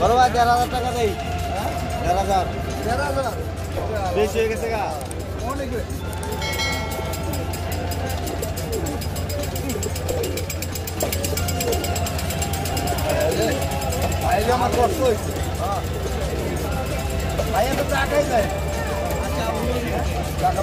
বড় ভাই দেড় হাজার টাকা দেই। দেড় হাজার। দেড় হাজার। বেশি হয়ে গেছে গা। অনেক ভাইলে আমার কষ্ট হয়েছে ভাই তো টাকাই দেয় টাকা